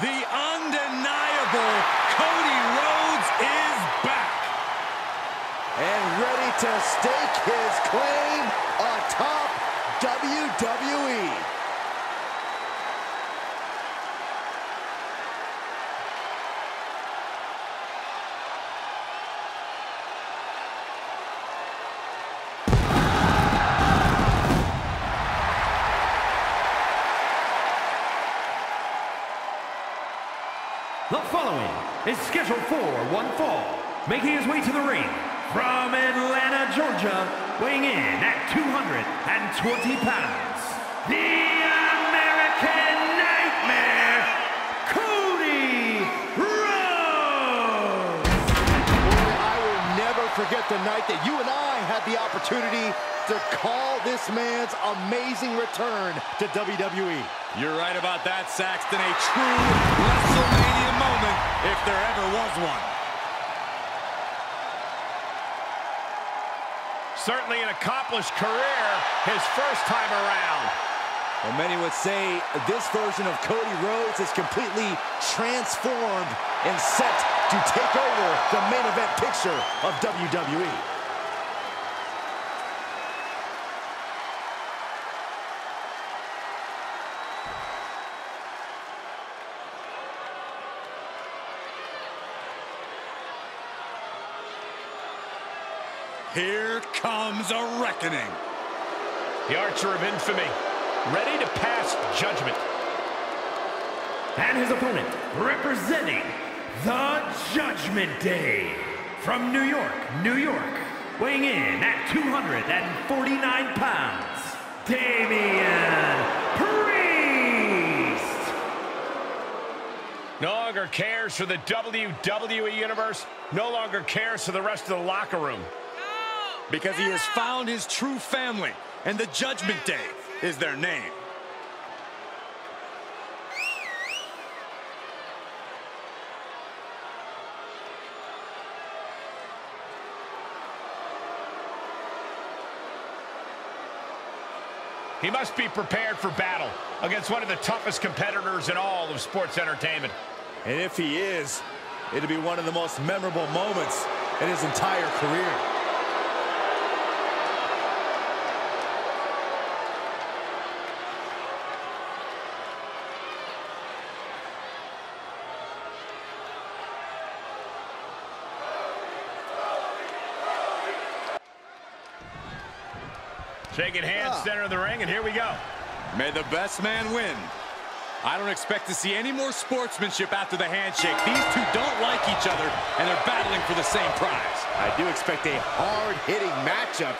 the undeniable Cody Rhodes is back. And ready to stake his claim atop WWE. Is scheduled for one fall, making his way to the ring from Atlanta, Georgia, weighing in at 220 pounds, the forget the night that you and I had the opportunity to call this man's amazing return to WWE. You're right about that, Saxton. A true WrestleMania moment, if there ever was one. Certainly an accomplished career, his first time around. Well, many would say this version of Cody Rhodes is completely transformed and set to take over the main event picture of. WWE. Here comes a reckoning. The Archer of Infamy, ready to pass judgment. And his opponent, representing the Judgment Day, from New York, New York, weighing in at 249 pounds, Damian Priest! No longer cares for the WWE Universe, no longer cares for the rest of the locker room. Because he has found his true family, and the Judgment Day is their name. He must be prepared for battle against one of the toughest competitors in all of sports entertainment. And if he is, it'll be one of the most memorable moments in his entire career. Shaking hands, ah. center of the ring, and here we go. May the best man win. I don't expect to see any more sportsmanship after the handshake. These two don't like each other, and they're battling for the same prize. I do expect a hard-hitting matchup.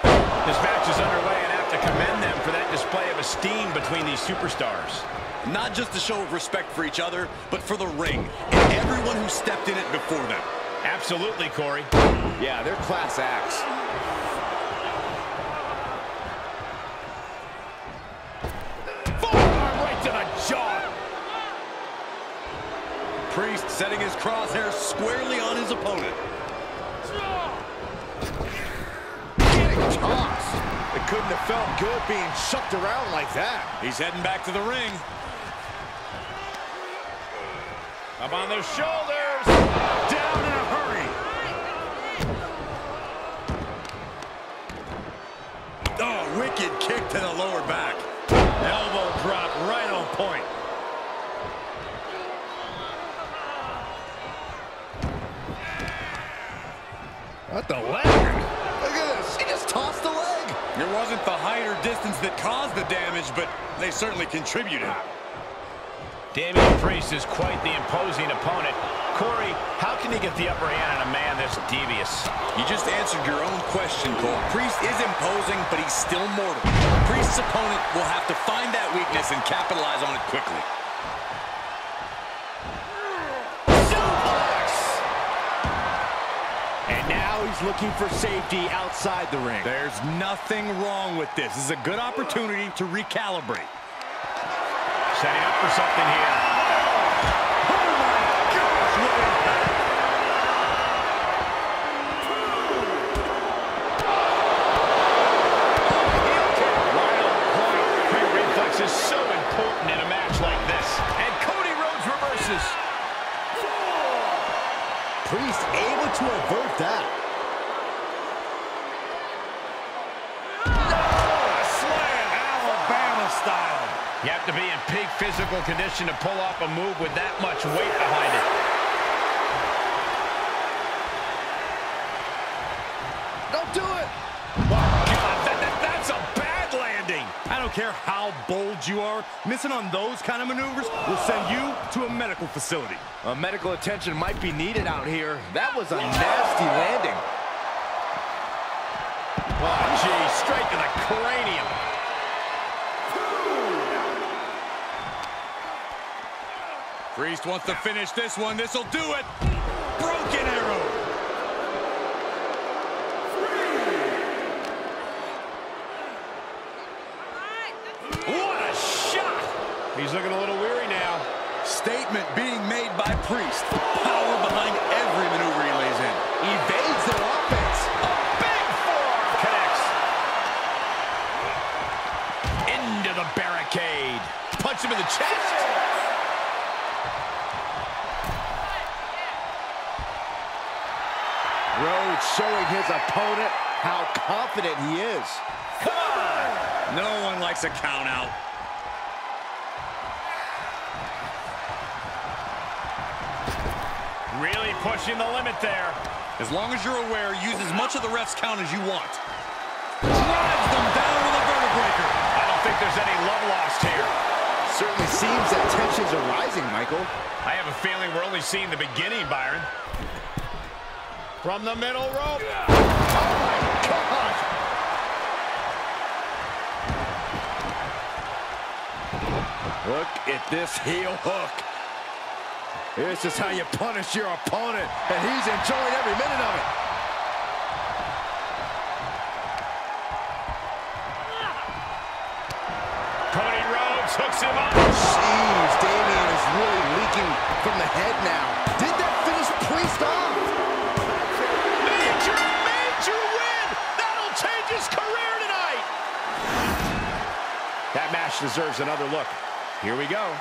This match is underway, and I have to commend them for that display of esteem between these superstars. Not just a show of respect for each other, but for the ring and everyone who stepped in it before them. Absolutely, Corey. Yeah, they're class acts. Setting his crosshair squarely on his opponent. Getting tossed. It couldn't have felt good being shucked around like that. He's heading back to the ring. Up on those shoulders. Down in a hurry. Oh, wicked kick to the lower back. Elbow drop right on point. What the leg? Look at this. He just tossed the leg. It wasn't the height or distance that caused the damage, but they certainly contributed. Damian Priest is quite the imposing opponent. Corey, how can he get the upper hand on a man this devious? You just answered your own question, Cole. Priest is imposing, but he's still mortal. Priest's opponent will have to find that weakness and capitalize on it quickly. Now he's looking for safety outside the ring. There's nothing wrong with this. This is a good opportunity to recalibrate. Setting up for something here. Oh, On point. Quick reflex is so important in a match like this. And Cody Rhodes reverses. Priest able to avert that. You have to be in peak physical condition to pull off a move with that much weight behind it. Don't do it. God, that, that, that's a bad landing. I don't care how bold you are. Missing on those kind of maneuvers will send you to a medical facility. Uh, medical attention might be needed out here. That was a nasty landing. Oh, gee, straight to the cranium. Priest wants to finish this one. This'll do it. Broken arrow. What a shot. He's looking a little weary now. Statement being made by Priest. Power behind every maneuver he lays in. Evades their offense. Big forearm connects. Into the barricade. Punch him in the chest. His opponent how confident he is. Come on. No one likes a count out. Really pushing the limit there. As long as you're aware, use as much of the ref's count as you want. Drives them down with a vertebra breaker. I don't think there's any love lost here. Certainly seems that tensions are rising, Michael. I have a feeling we're only seeing the beginning, Byron. From the middle rope. Oh, Look at this heel hook. This is how you punish your opponent, and he's enjoying every minute of it. Cody Rhodes hooks him up. Jeez, Damian is really leaking from the head now. Did that finish Priest off? Match deserves another look. Here we go.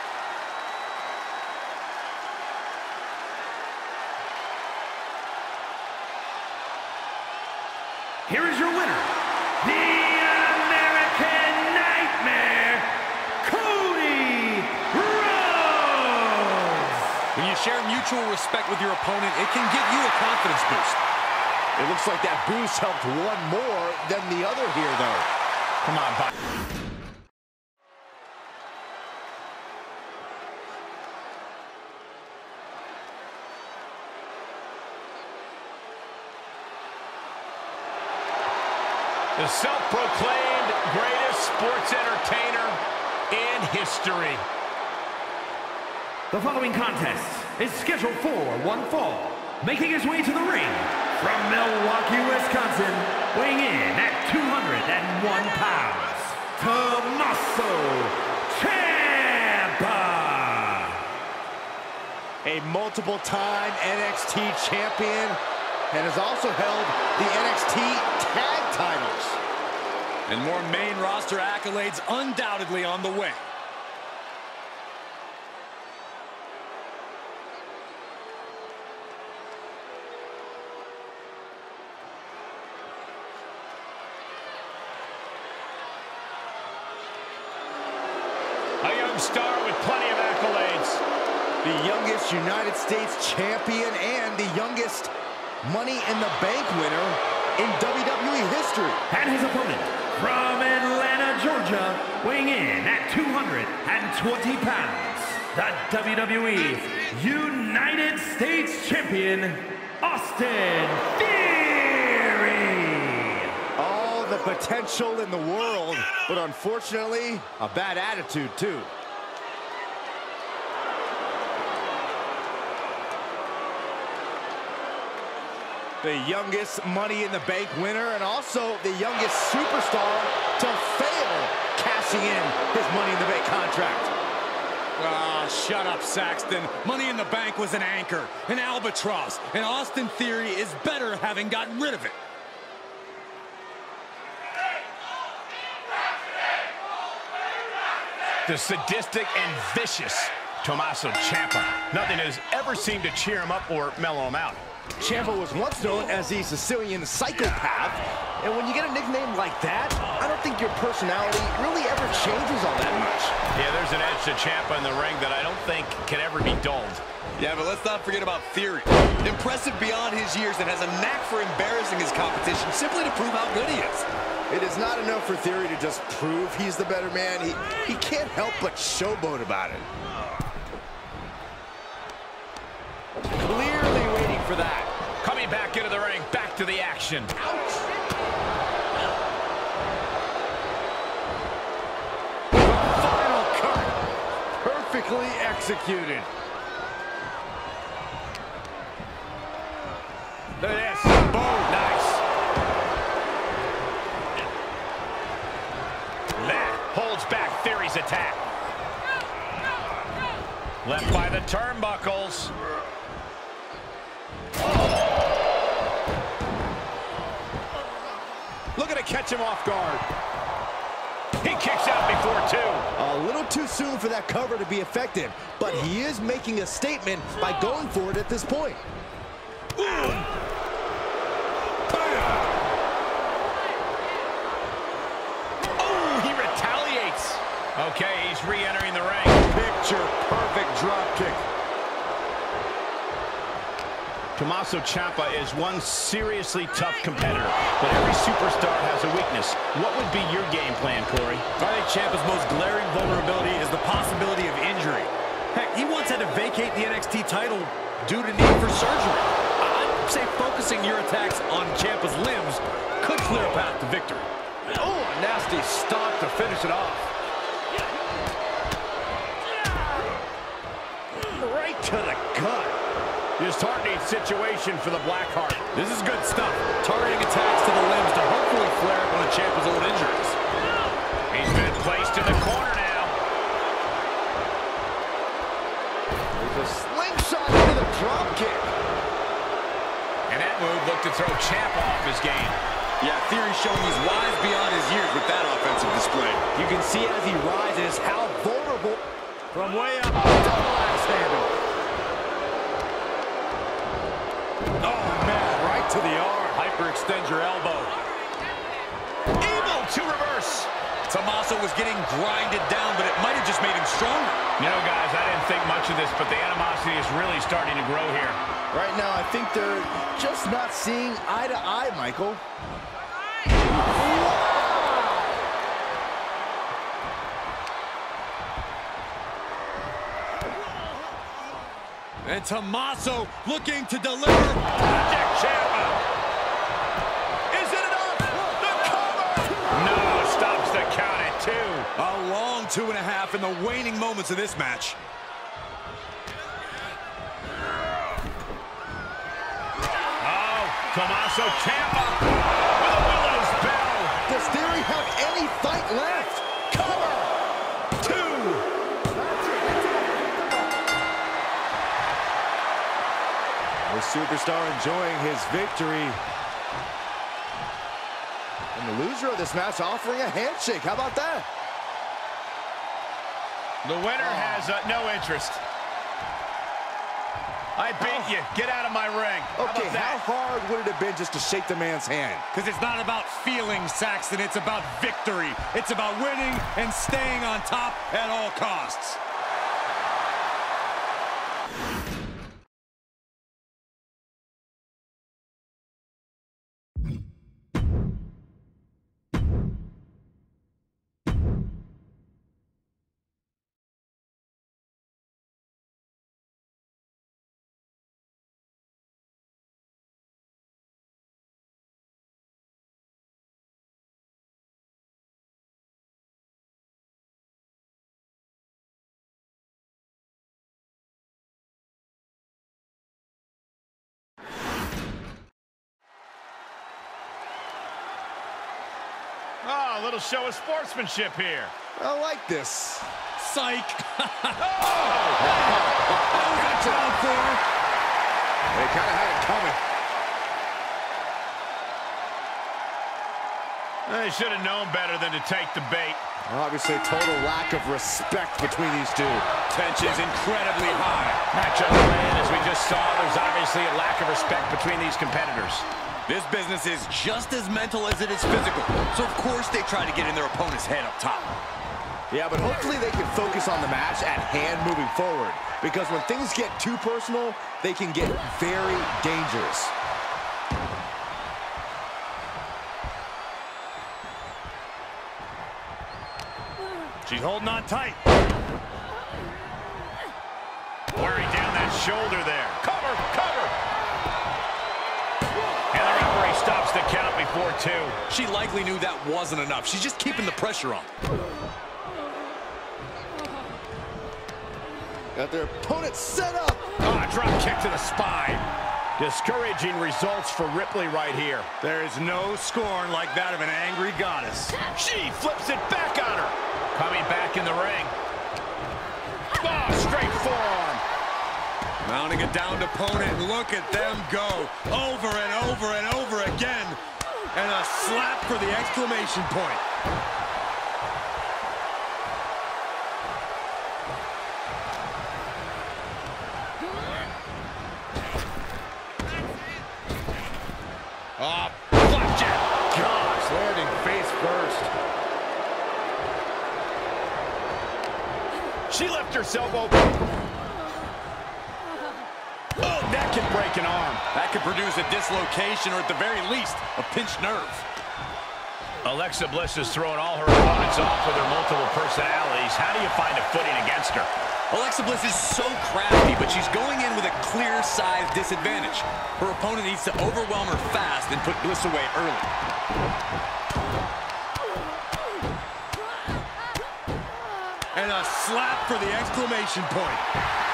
Here is your winner, the American Nightmare, Cody Rhodes. When you share mutual respect with your opponent, it can give you a confidence boost. It looks like that boost helped one more than the other here, though. Come on, Byron. The self-proclaimed greatest sports entertainer in history. The following contest is scheduled for one fall. Making his way to the ring from Milwaukee, Wisconsin, weighing in at 201 pounds, Tommaso Ciampa. A multiple-time NXT champion and has also held the NXT tag titles. And more main roster accolades undoubtedly on the way. A young star with plenty of accolades. The youngest United States champion and the youngest Money in the Bank winner in WWE history. And his opponent from Atlanta, Georgia, weighing in at 220 pounds, the WWE United States Champion, Austin Theory. All the potential in the world, but unfortunately, a bad attitude too. The youngest Money in the Bank winner and also the youngest superstar to fail cashing in his Money in the Bank contract. Ah, shut up, Saxton. Money in the Bank was an anchor, an albatross, and Austin Theory is better having gotten rid of it. The sadistic and vicious Tommaso Ciampa. Nothing has ever seemed to cheer him up or mellow him out. Ciampa was once known as the Sicilian psychopath, and when you get a nickname like that, I don't think your personality really ever changes all that much. Yeah, there's an edge to Ciampa in the ring that I don't think can ever be dulled. Yeah, but let's not forget about Theory. Impressive beyond his years and has a knack for embarrassing his competition simply to prove how good he is. It is not enough for Theory to just prove he's the better man. He, he can't help but showboat about it. That. Coming back into the ring, back to the action. Final cut. Perfectly executed. Look at this. Boom. Nice. That holds back Theory's attack. Left by the turnbuckles. Looking to catch him off guard. He kicks out before two. A little too soon for that cover to be effective, but he is making a statement by going for it at this point. Oh, he retaliates. Okay, he's re-entering the ring. Picture perfect drop kick. Tommaso Ciampa is one seriously tough competitor, but every superstar has a weakness. What would be your game plan, Corey? I think Ciampa's most glaring vulnerability is the possibility of injury. Heck, he once had to vacate the NXT title due to need for surgery. I'd say focusing your attacks on Ciampa's limbs could clear a path to victory. Oh, a nasty stomp to finish it off. Right to the gut. Disheartening situation for the Blackheart. This is good stuff. Targeting attacks to the limbs to hopefully flare up on of Ciampa's old injuries. He's been placed in the corner now. There's a slingshot into the drop kick. And that move looked to throw Ciampa off his game. Yeah, Theory showing he's wise beyond his years with that offensive display. You can see as he rises how vulnerable from way up. Oh, double axe handle. The arm. Hyperextend your elbow. Able to reverse. Tommaso was getting grinded down, but it might have just made him stronger. You know, guys, I didn't think much of this, but the animosity is really starting to grow here. Right now, I think they're just not seeing eye to eye, Michael. And Tommaso looking to deliver. Ciampa. Is it enough? The cover. No, stops the count at two. A long two and a half in the waning moments of this match. Oh, Tommaso Ciampa superstar enjoying his victory. And the loser of this match offering a handshake. How about that? The winner has uh, no interest. I beat you. Get out of my ring. How Okay, about how hard would it have been just to shake the man's hand? Because it's not about feelings, Saxton. It's about victory. It's about winning and staying on top at all costs. Little show of sportsmanship here. I like this. Psych. Oh! They kind of had it coming. They should have known better than to take the bait. Obviously, total lack of respect between these two. Tension's incredibly high. Matchup plan, as we just saw, there's obviously a lack of respect between these competitors. This business is just as mental as it is physical. So, of course, they try to get in their opponent's head up top. Yeah, but hopefully they can focus on the match at hand moving forward. Because when things get too personal, they can get very dangerous. She's holding on tight. Wearing down that shoulder there. Cover, cover. Stops the count before two. She likely knew that wasn't enough. She's just keeping the pressure on. Got their opponent set up. Ah, drop kick to the spine. Discouraging results for Ripley right here. There is no scorn like that of an angry goddess. She flips it back on her. Coming back in the ring. Oh, straight forearm. Mounting a downed opponent, and look at them go. Over and over and over again. And a slap for the exclamation point. Oh, face first. She left herself open. That could produce a dislocation or at the very least, a pinched nerve. Alexa Bliss is throwing all her opponents off with her multiple personalities. How do you find a footing against her? Alexa Bliss is so crafty, but she's going in with a clear size disadvantage. Her opponent needs to overwhelm her fast and put Bliss away early. And a slap for the exclamation point.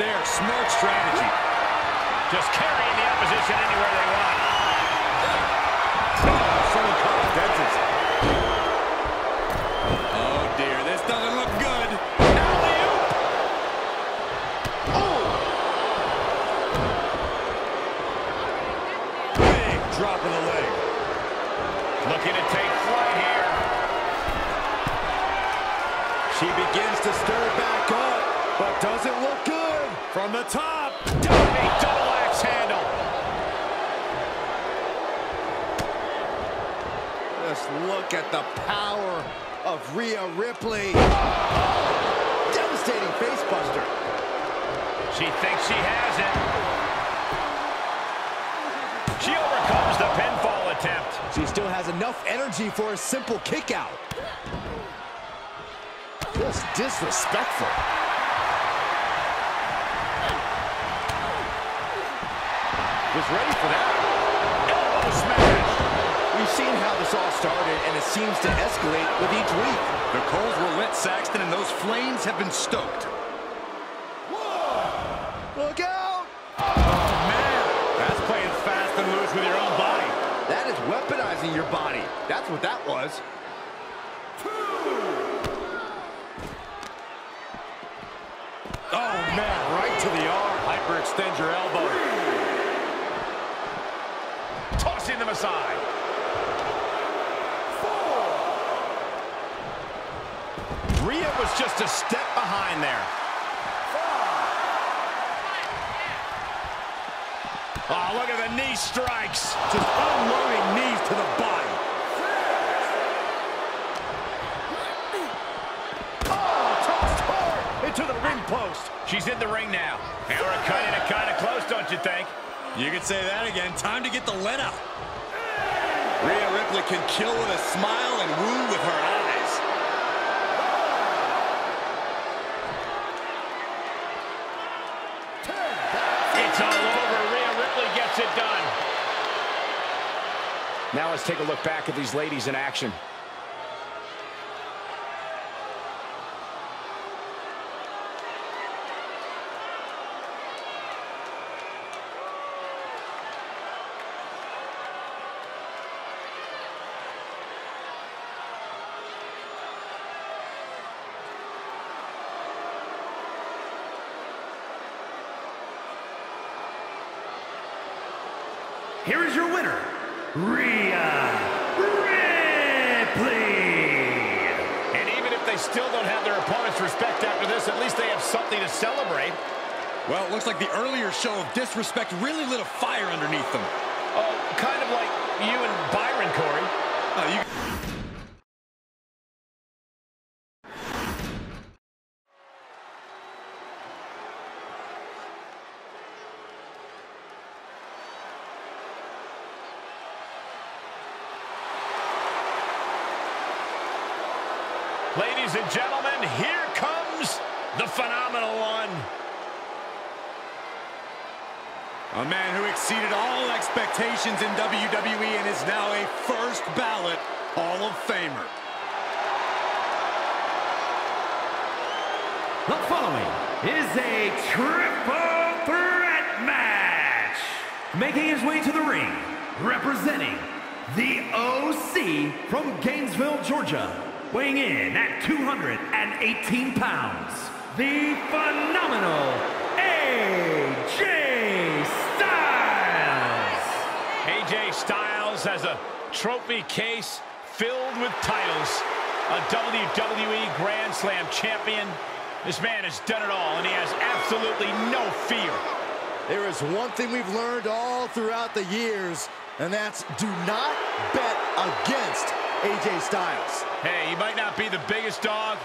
There. Smart strategy. Just carrying the opposition anywhere they want. Oh, dear. This doesn't look good. Alley-oop. Oh! Big drop the leg. Looking to take flight here. She begins to stir back up, but doesn't look good. From the top. Diving double axe handle. Just look at the power of Rhea Ripley. Devastating facebuster. She thinks she has it. She overcomes the pinfall attempt. She still has enough energy for a simple kick out. Just disrespectful. Was ready for that. Elbow smash. We've seen how this all started, and it seems to escalate with each week. The coals were lit, Saxton, and those flames have been stoked. Look out! Oh, man, that's playing fast and loose with your own body. That is weaponizing your body. That's what that was. Oh, man, right to the arm. Hyperextend your elbow. Tossing them aside. Rhea was just a step behind there. Oh, look at the knee strikes. Just unloading knees to the body. Ah, Tossed hard into the ring post. She's in the ring now. And we're cutting it kind of close, don't you think? You could say that again. Time to get the lead out. Rhea Ripley can kill with a smile and wound with her eyes. It's all over. Rhea Ripley gets it done. Now let's take a look back at these ladies in action. Something to celebrate. Well, it looks like the earlier show of disrespect really lit a fire underneath them. Oh, kind of like you and Byron, Corey. Uh, you... Ladies and gentlemen, here the phenomenal one. A man who exceeded all expectations in WWE and is now a first ballot Hall of Famer. The following is a triple threat match. Making his way to the ring, representing the OC from Gainesville, Georgia, weighing in at 218 pounds, the phenomenal AJ Styles. AJ Styles has a trophy case filled with titles. A WWE Grand Slam champion. This man has done it all, and he has absolutely no fear. There is one thing we've learned all throughout the years, and that's do not bet against AJ Styles. Hey, he might not be the biggest dog,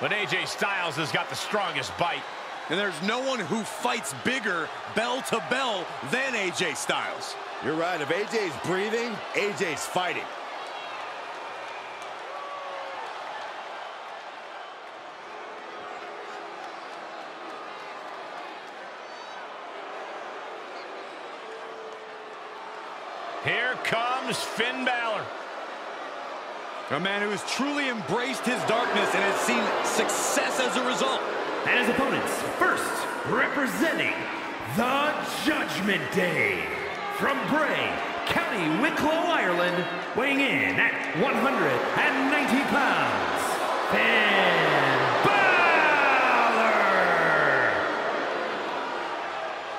but AJ Styles has got the strongest bite. And there's no one who fights bigger bell to bell than AJ Styles. You're right. If AJ's breathing, AJ's fighting. Here comes Finn Balor. A man who has truly embraced his darkness and has seen success as a result. And his opponents, first representing the Judgment Day from Bray, County Wicklow, Ireland, weighing in at 190 pounds, Finn Balor.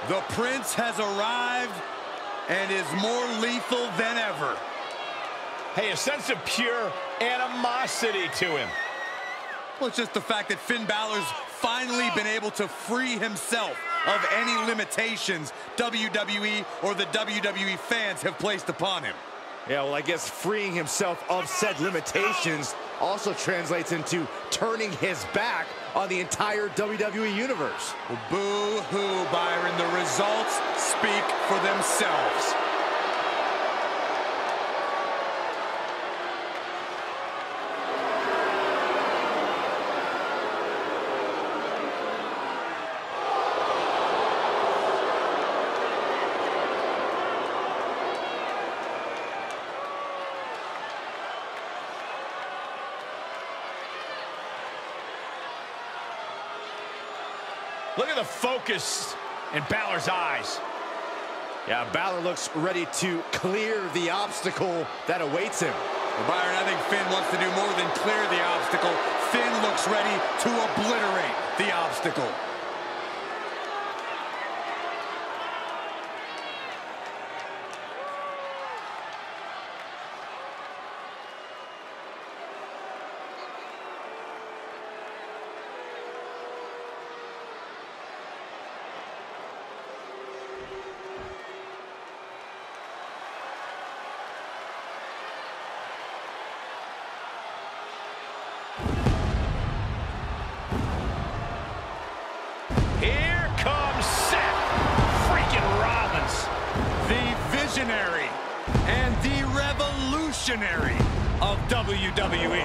The Prince has arrived and is more lethal than ever. Hey, a sense of pure animosity to him. Well, it's just the fact that Finn Balor's finally been able to free himself of any limitations WWE or the WWE fans have placed upon him. Yeah, well, I guess freeing himself of said limitations also translates into turning his back on the entire WWE Universe. Well, boo-hoo, Byron. The results speak for themselves. Look at the focus in Balor's eyes. Yeah, Balor looks ready to clear the obstacle that awaits him. Well, Byron, I think Finn wants to do more than clear the obstacle. Finn looks ready to obliterate the obstacle. WWE.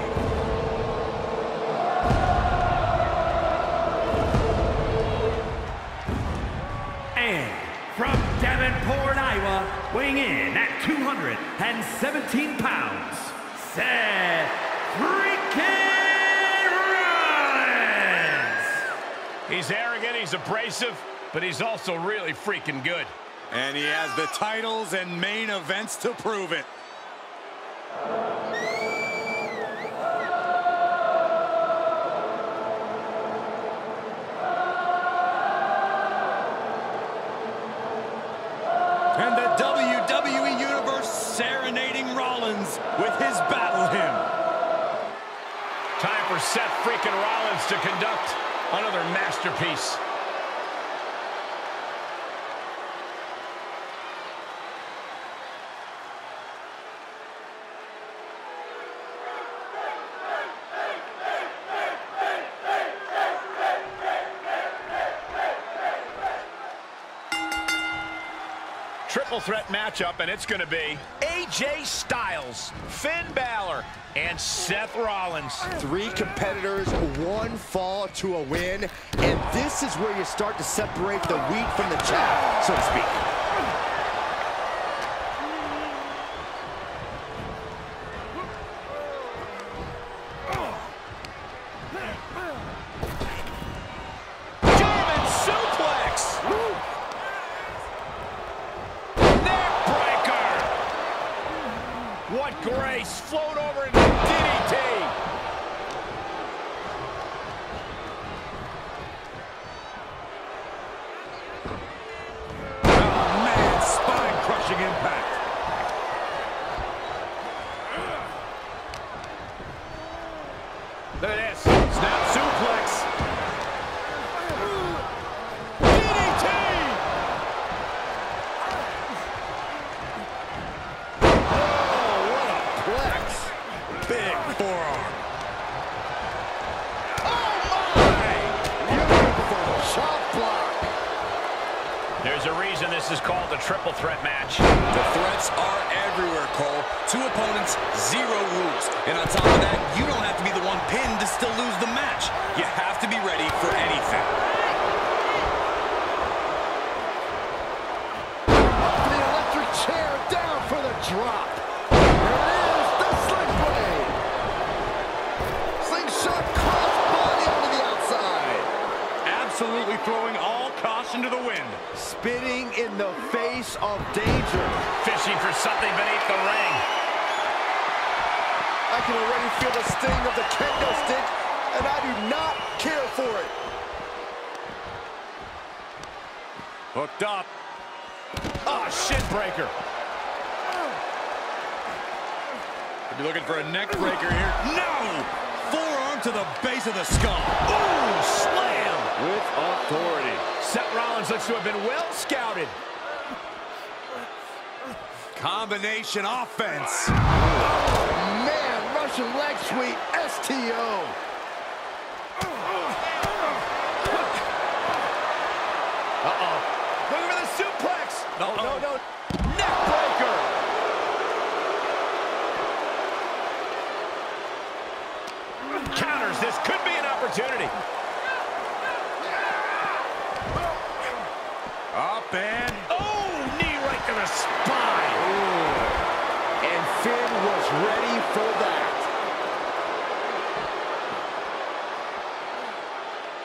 And from Davenport, Iowa, weighing in at 217 pounds, Seth freaking Rollins. He's arrogant, he's abrasive, but he's also really freaking good. And he has the titles and main events to prove it. Masterpiece. Triple threat matchup, and it's going to be AJ Styles, Finn Balor, and Seth Rollins. Three competitors, one fall to a win, and this is where you start to separate the wheat from the chaff, so to speak. Caution to the wind spitting in the face of danger. Fishing for something beneath the ring. I can already feel the sting of the kendo stick, and I do not care for it. Hooked up. Ah, oh, shin breaker. Could be looking for a neck breaker here. No! Forearm to the base of the skull. Ooh, slam! With authority. Seth Rollins looks to have been well scouted. Combination offense. Oh, man, Russian leg sweep, STO. Uh-oh. Looking for the suplex. No, no, no. Neck breaker. Counters. This could be an opportunity. And... Oh, knee right to the spine. Ooh. And Finn was ready for that.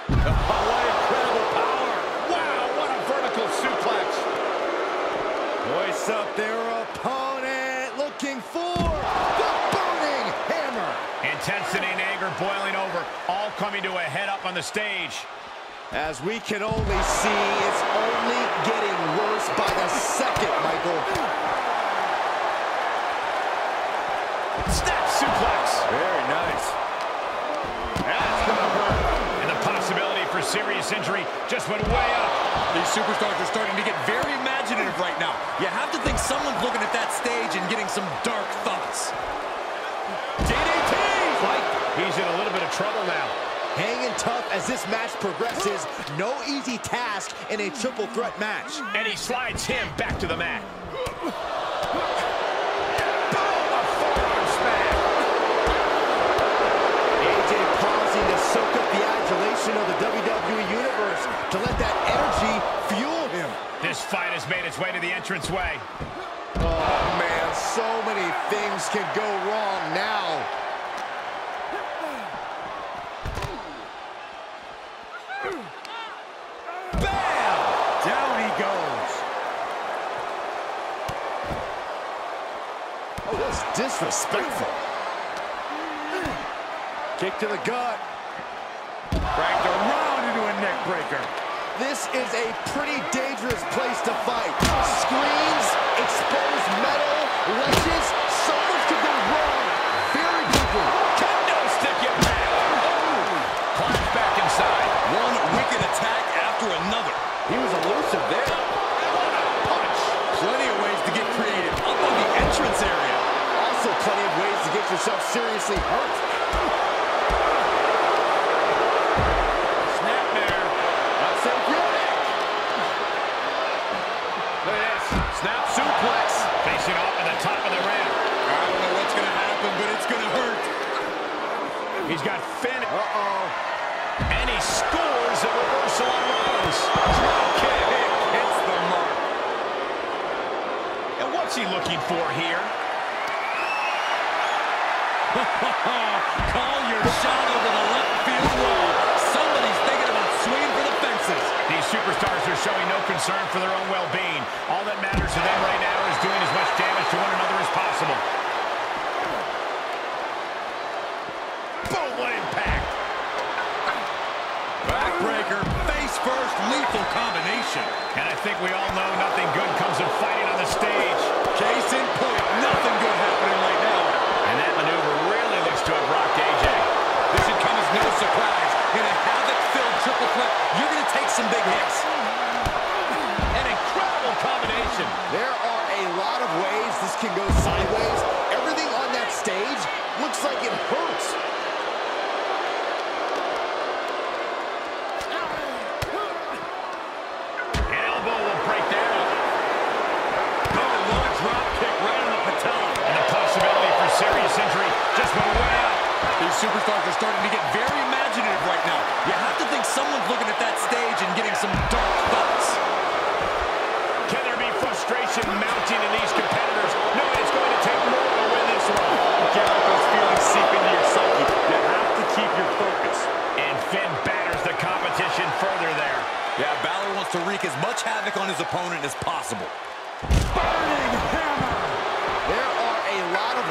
Oh, what incredible power. Wow, what a vertical suplex. Hoist up their opponent, looking for the burning hammer. Intensity and anger boiling over, all coming to a head up on the stage. As we can only see, it's only getting worse by the second, Michael. Snap suplex. Very nice. That's gonna hurt. And the possibility for serious injury just went way up. These superstars are starting to get very imaginative right now. You have to think someone's looking at that stage and getting some dark thoughts. DDT! Fight. He's in a little bit of trouble now. Hanging tough as this match progresses. No easy task in a triple threat match. And he slides him back to the mat. AJ pausing to soak up the adulation of the WWE Universe to let that energy fuel him. This fight has made its way to the entranceway. Oh, man, so many things can go wrong now. disrespectful. Kick to the gut. Cracked around into a neck breaker. This is a pretty dangerous place to fight. Screens, exposed metal, ledges, so much could go wrong. Very quickly. Kendo stick impact. Oh. Climbs back inside. One wicked attack after another. He was a seriously hurt. Snapmare. Safe yet. Look at this. Snap suplex. Facing off at the top of the ramp. I don't know what's going to happen, but it's going to hurt. He's got Finn. Uh-oh. And he scores a reversal on Rose. Drop kick. Hits the mark. And what's he looking for here? Call your shot over the left field wall. Somebody's thinking about swinging for the fences. These superstars are showing no concern for their own well-being. All that matters to them right now is doing as much damage to one another as possible. Boom, what impact. Backbreaker, face first, lethal combination. And I think we all know nothing good comes of fighting on the stage. Case in point, nothing good happening right now. And that maneuver really looks to have rocked AJ. This should come as no surprise. In a havoc-filled triple threat, you're going to take some big hits. An incredible combination. There are a lot of ways this can go sideways. Everything on that stage looks like it hurts. Superstars are starting to get very imaginative right now. You have to think someone's looking at that stage and getting some dark thoughts. Can there be frustration mounting in these competitors knowing it's going to take more to win this one? Those feelings seep into your psyche. You have to keep your focus. And Finn batters the competition further there. Yeah, Balor wants to wreak as much havoc on his opponent as possible. There are a lot of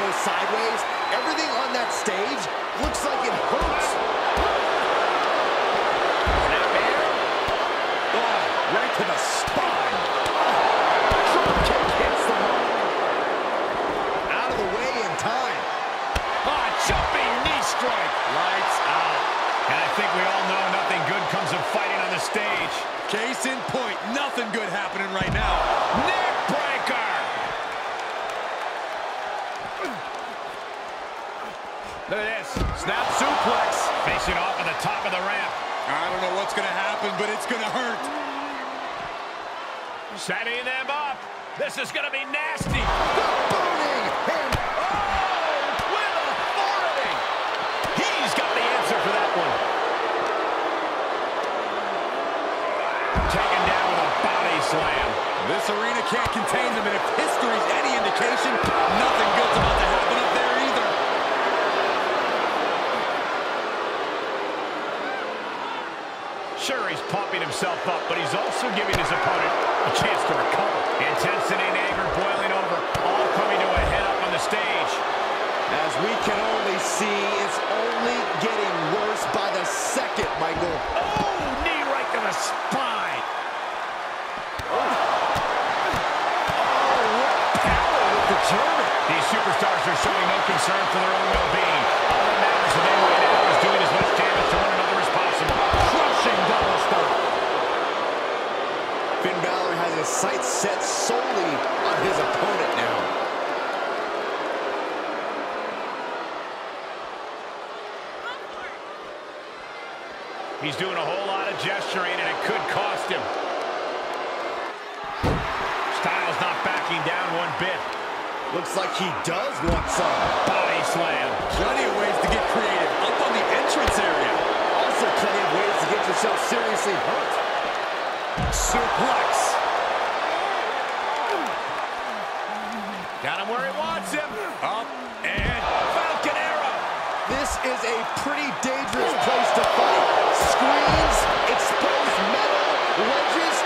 ways this can go sideways. Everything on that stage looks like it hurts. Oh, right to the spine. Drop kick hits the mark. Out of the way in time. Ah, jumping knee strike. Lights out. And I think we all know nothing good comes of fighting on the stage. Case in point, nothing good happening right now. Neck breaker. Look at this. Snap suplex. Facing off at the top of the ramp. I don't know what's going to happen, but it's going to hurt. Setting them up. This is going to be nasty. The Burning hand. Oh, with authority. He's got the answer for that one. Taken down with a body slam. This arena can't contain them, and if history's any indication, nothing good's about to happen up there either. Sure, he's pumping himself up, but he's also giving his opponent a chance to recover. Intensity and anger boiling over, all coming to a head up on the stage. As we can only see, it's only getting worse by the second, Michael. Oh, knee right to the spine. Oh, what Power with the German. These superstars are showing no concern for their own well-being. Sights set solely on his opponent now. He's doing a whole lot of gesturing, and it could cost him. Styles not backing down one bit. Looks like he does want some. Body slam. Plenty of ways to get creative. Up on the entrance area. Also plenty of ways to get yourself seriously hurt. Suplex. Got him where he wants him. Up and Falcon arrow. This is a pretty dangerous place to fight. Screens, exposed metal, ledges,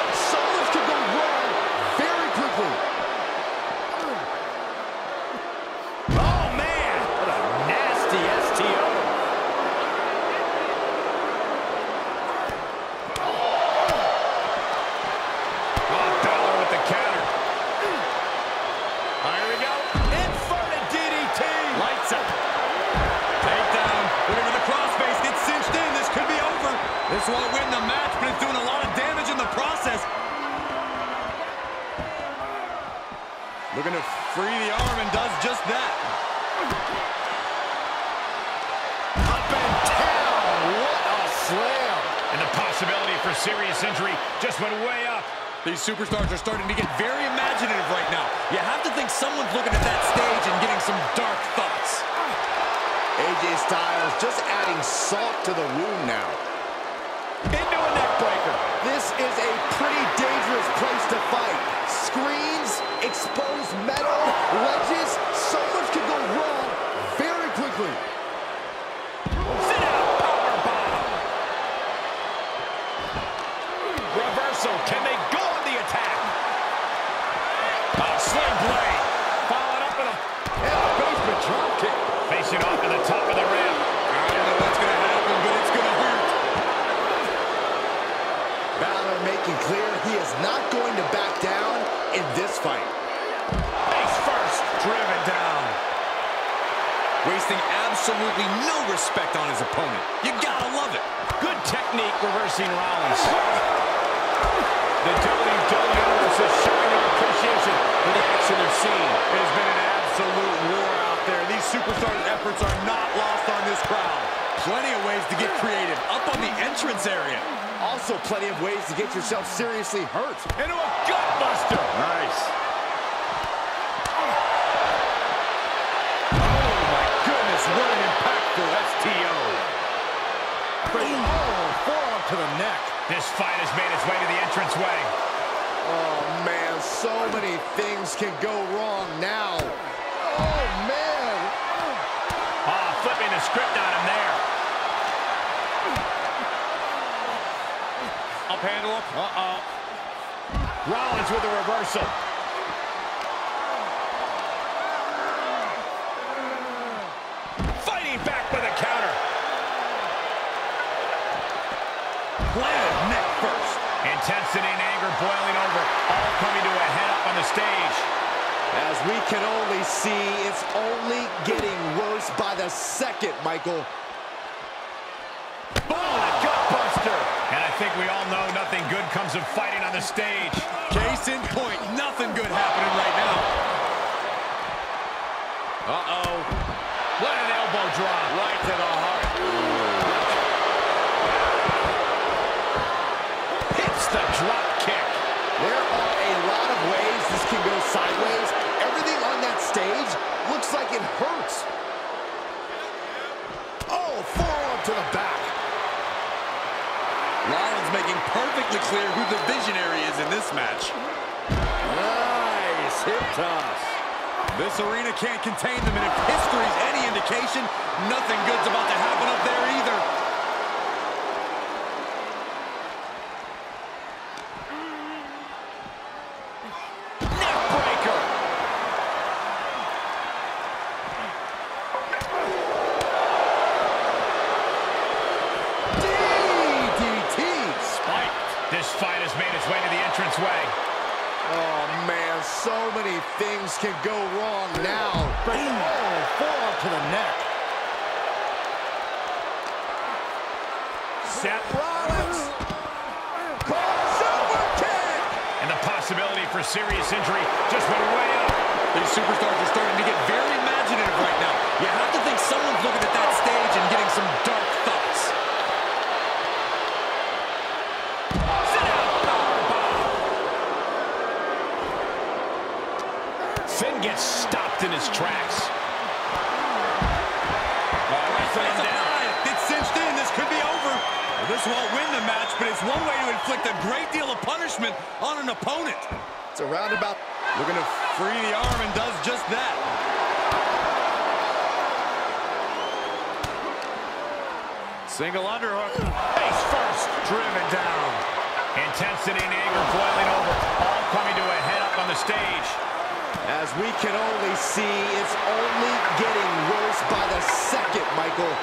fight. Screens, exposed metal, ledges, so much can go wrong very quickly. Sit out, power bomb. Reversal. Can they go on the attack? A sling blade. Followed up with a And a basement drop kick. facing off to the top of the rim. I don't know what's going to happen, but it's going to hurt. Balor making clear he is not going to back down in this fight. Face first. Driven down. Wasting absolutely no respect on his opponent. You gotta love it. Good technique reversing Rollins. The WWE Universe is showing their appreciation for the action they're seeing. It has been an absolute war out there. These superstars' efforts are not lost on this crowd. Plenty of ways to get creative. Up on the entrance area. Also plenty of ways to get yourself seriously Intensity and anger boiling over, all coming to a head up on the stage. As we can only see, it's only getting worse by the second, Michael. Boom, a gutbuster. And I think we all know nothing good comes of fighting on the stage. Case in point. Sideways. Everything on that stage looks like it hurts. Oh, forearm to the back. Rollins making perfectly clear who the visionary is in this match. Nice hip toss. This arena can't contain them, and if history's any indication, nothing good's about to happen up there either. Gets stopped in his tracks. wrestling It's down. It's cinched in. This could be over. Well, this won't win the match, but it's one way to inflict a great deal of punishment on an opponent. It's a roundabout. Looking to free the arm and does just that. Single underhook. Face first. Driven down. Intensity and anger boiling over, all coming to a head up on the stage. As we can only see, it's only getting worse by the second, Michael.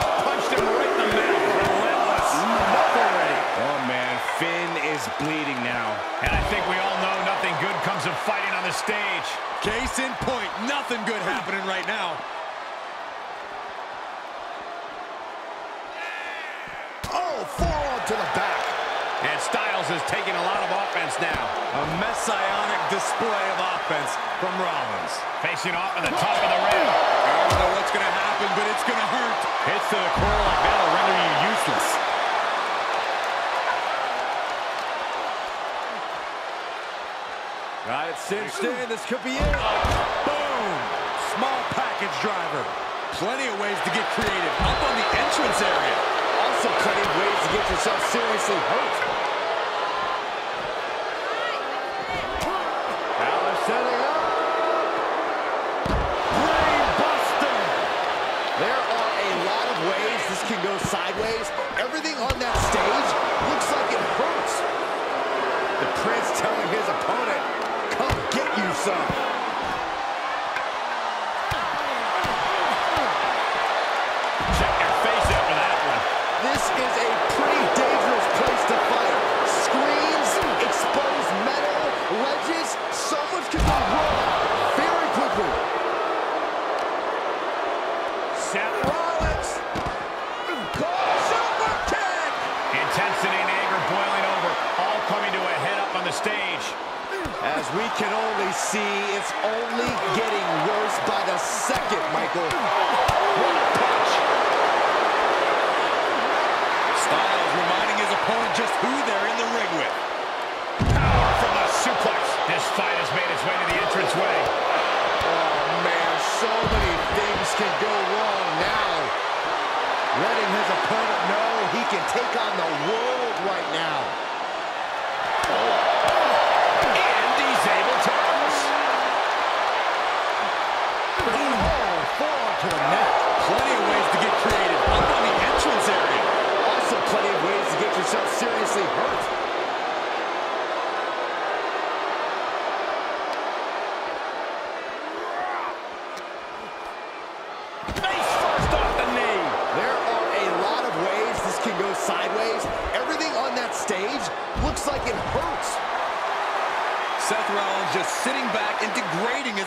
Just punched him right in the mouth. Relentless. Enough already. Oh, man. Finn is bleeding now. And I think we all know nothing good comes of fighting on the stage. Case in point. Nothing good happening right now. Oh, forearm to the back. And Styles is taking a lot of offense now. A messianic display of offense from Rollins. Facing off at the top of the ring. I don't know what's going to happen. but it's gonna hurt. Hits to the core like that'll render you useless. Got it cinched in. This could be it. Boom! Small package driver. Plenty of ways to get creative. Up on the entrance area. Also plenty of ways to get yourself seriously hurt. Can go sideways.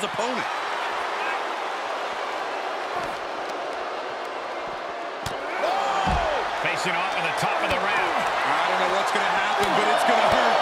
His opponent. Facing off at the top of the ramp. I don't know what's going to happen, but it's going to hurt.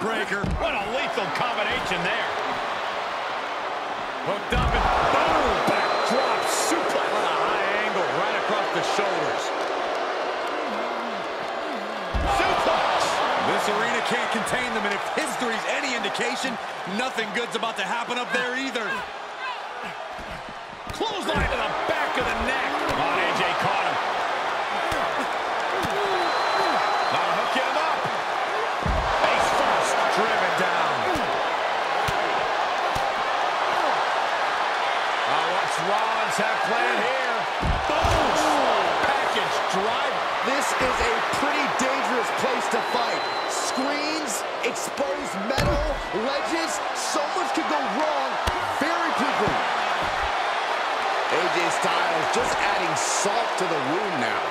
Backbreaker. What a lethal combination there. Hooked up and boom! Backdrop suplex. What a high angle right across the shoulders. Suplex. This arena can't contain them, and if history's any indication, nothing good's about to happen up there either. Ledges, so much could go wrong very quickly. AJ Styles just adding salt to the wound now.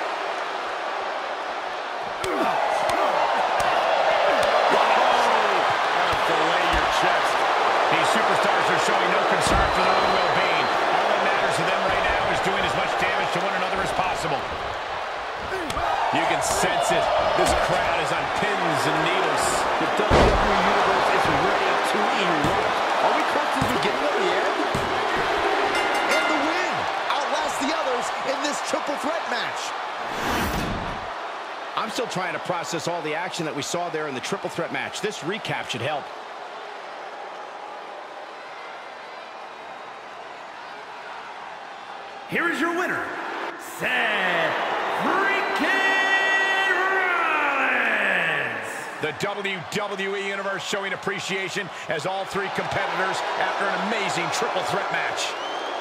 Fillet your chest. These superstars are showing no concern for their own well-being. All that matters to them right now is doing as much damage to one another as possible. You can sense it. This crowd is on pins and needles. The WWE I'm still trying to process all the action that we saw there in the triple threat match. This recap should help. Here is your winner, Seth freaking Rollins. The WWE Universe showing appreciation as all three competitors after an amazing triple threat match.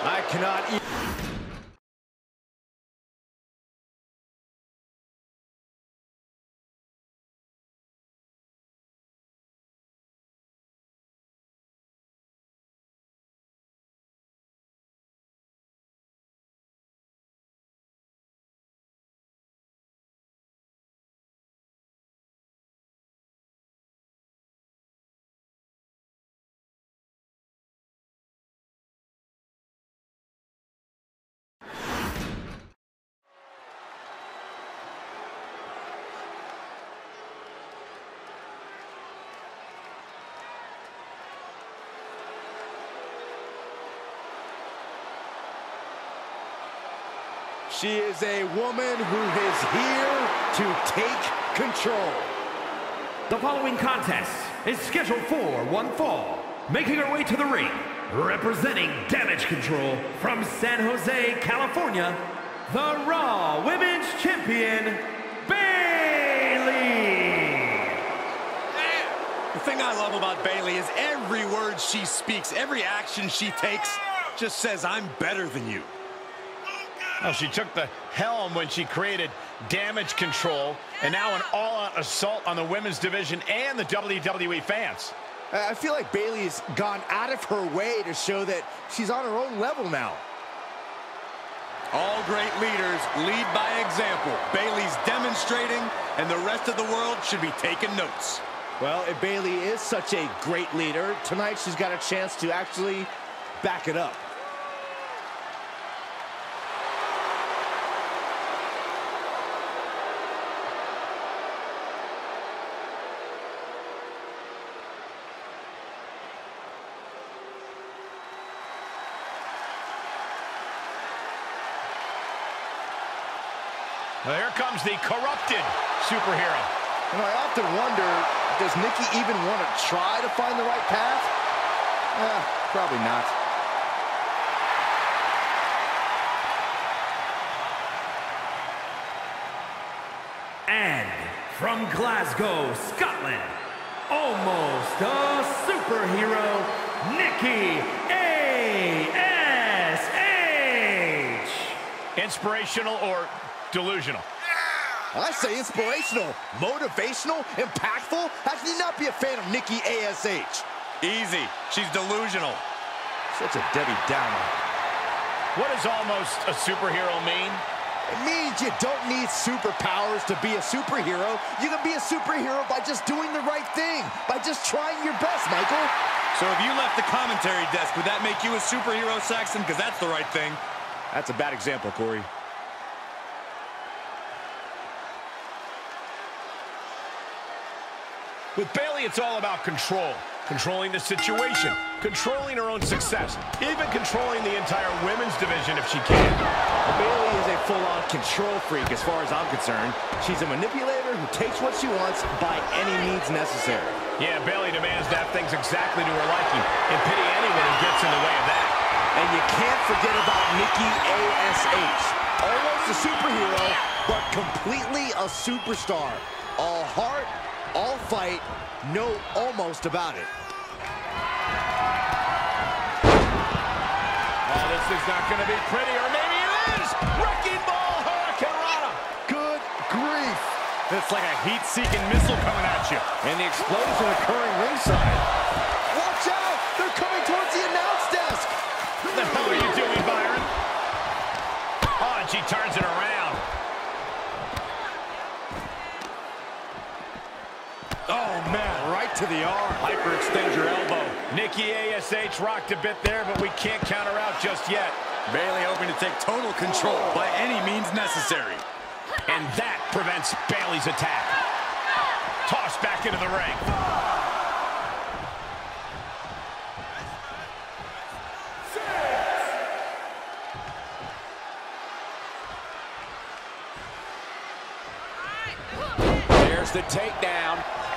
I cannot even... She is a woman who is here to take control. The following contest is scheduled for one fall. Making her way to the ring, representing Damage Control from San Jose, California, the Raw Women's Champion, Bayley. The thing I love about Bayley is every word she speaks, every action she takes just says, I'm better than you. Well, she took the helm when she created damage control, and now an all-out assault on the women's division and the WWE fans. I feel like Bayley's gone out of her way to show that she's on her own level now. All great leaders lead by example. Bayley's demonstrating, and the rest of the world should be taking notes. Well, if Bayley is such a great leader, tonight she's got a chance to actually back it up. Well, here comes the corrupted superhero. You know, I often wonder, does Nikki even want to try to find the right path? Eh, probably not. And from Glasgow, Scotland, almost a superhero, Nikki A.S.H. Inspirational or delusional? I say inspirational, motivational, impactful. How can you not be a fan of Nikki A.S.H.? Easy. She's delusional. Such a Debbie Downer. What does almost a superhero mean? It means you don't need superpowers to be a superhero. You can be a superhero by just doing the right thing, by just trying your best, Michael. So if you left the commentary desk, would that make you a superhero, Saxton? Because that's the right thing. That's a bad example, Corey. With Bayley, it's all about control. Controlling the situation, controlling her own success, even controlling the entire women's division if she can. Well, Bayley is a full-on control freak as far as I'm concerned. She's a manipulator who takes what she wants by any means necessary. Yeah, Bayley demands to have things exactly to her liking and pity anyone who gets in the way of that. And you can't forget about Nikki A.S.H. Almost a superhero, but completely a superstar. All heart, fight, no almost about it. Oh, this is not going to be pretty, or maybe it is! Wrecking Ball Hurricanrana! Good grief. It's like a heat-seeking missile coming at you. And the explosion occurring ringside. Watch out! They're coming towards the announce desk! What the hell are you doing, Byron? Oh, and she turns it around. Oh, man, right to the arm. Hyperextend your elbow. Nikki A.S.H. rocked a bit there, but we can't count her out just yet. Bayley hoping to take total control by any means necessary. And that prevents Bayley's attack. Tossed back into the ring. There's the takedown.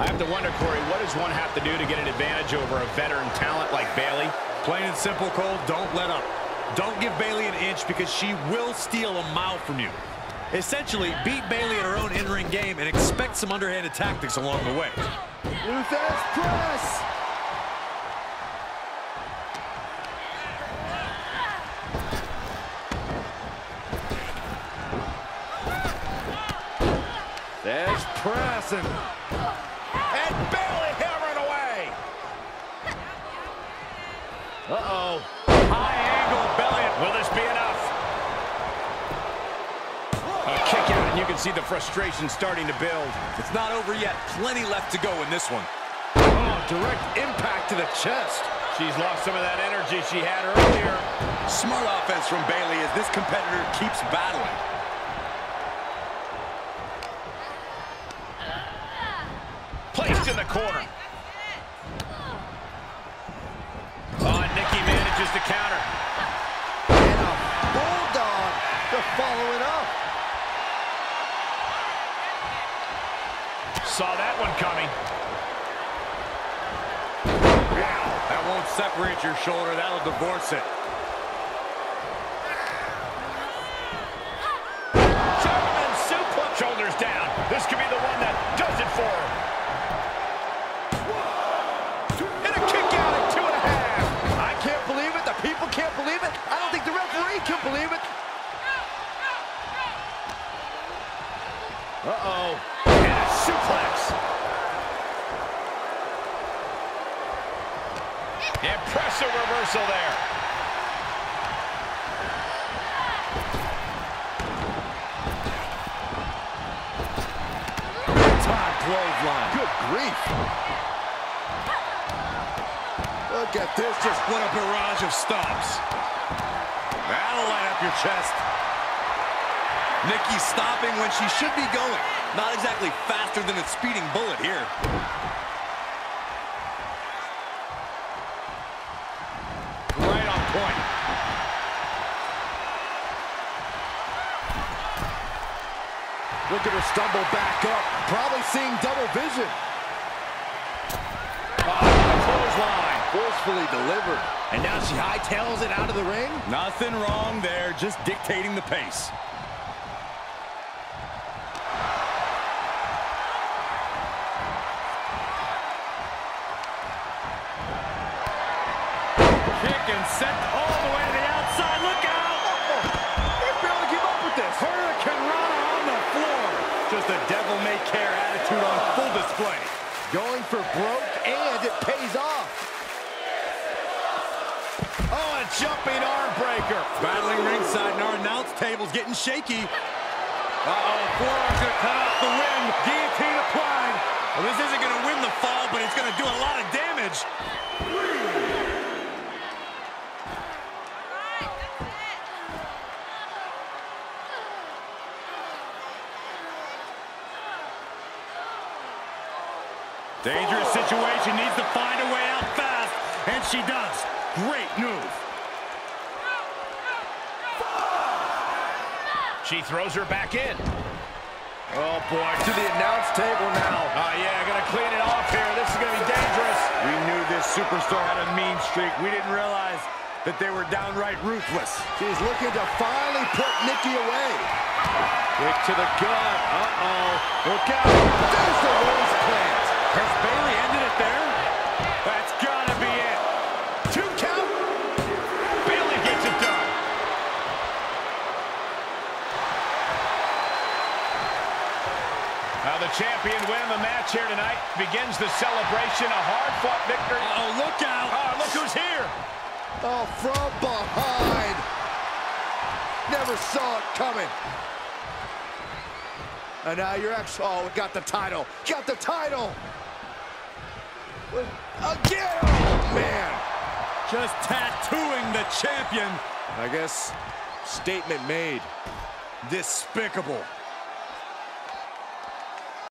I have to wonder, Corey, what does one have to do to get an advantage over a veteran talent like Bayley? Plain and simple, Cole, don't let up. Don't give Bayley an inch because she will steal a mile from you. Essentially, beat Bayley at her own in-ring game and expect some underhanded tactics along the way. Lou Thesz press! There's press and... And Bayley hammering away. Uh-oh. High angle belly. Will this be enough? A kick out, and you can see the frustration starting to build. It's not over yet. Plenty left to go in this one. Oh, direct impact to the chest. She's lost some of that energy she had earlier. Smart offense from Bayley as this competitor keeps battling. Placed in the corner. Separate your shoulder. That'll divorce it. Reversal there. Top clothesline. Good grief. Look at this. Just What a barrage of stops. That'll light up your chest. Nikki stopping when she should be going. Not exactly faster than a speeding bullet here. Look at her stumble back up. Probably seeing double vision. Ah, clothesline. Forcefully delivered. And now she hightails it out of the ring. Nothing wrong there, just dictating the pace. Broke, and it pays off. Oh, a jumping arm breaker. Battling ringside, and our announce table's getting shaky. Uh-oh, forearm's gonna cut off the ring. Guillotine applied. Well, this isn't gonna win the fall, but it's gonna do a lot of damage. Dangerous situation, needs to find a way out fast, and she does. Great move. She throws her back in. Oh, boy, To the announce table now. Oh, yeah, gonna clean it off here. This is gonna be dangerous. We knew this superstar had a mean streak. We didn't realize that they were downright ruthless. She's looking to finally put Nikki away. Kick to the gut. Uh-oh. Look out. There's the rose plant. Has Bayley ended it there? That's gotta be it. Two count. Bayley gets it done. Now the champion winning the match here tonight begins the celebration. A hard-fought victory. Uh-oh, look out. Oh, look who's here. Oh, from behind. Never saw it coming. And now your ex, oh, we got the title. Got the title. Again, oh, man. Just tattooing the champion. I guess statement made. Despicable.